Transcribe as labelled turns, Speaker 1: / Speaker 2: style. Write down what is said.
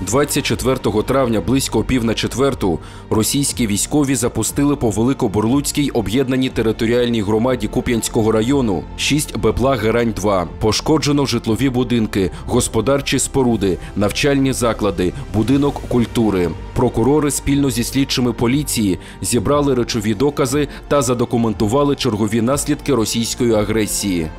Speaker 1: 24 травня близько пів на четверту російські військові запустили по Великоборлуцькій об'єднаній територіальній громаді Куп'янського району 6 бепла Герань-2. Пошкоджено житлові будинки, господарчі споруди, навчальні заклади, будинок культури. Прокурори спільно зі слідчими поліції зібрали речові докази та задокументували чергові наслідки російської агресії.